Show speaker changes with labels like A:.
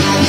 A: Yeah.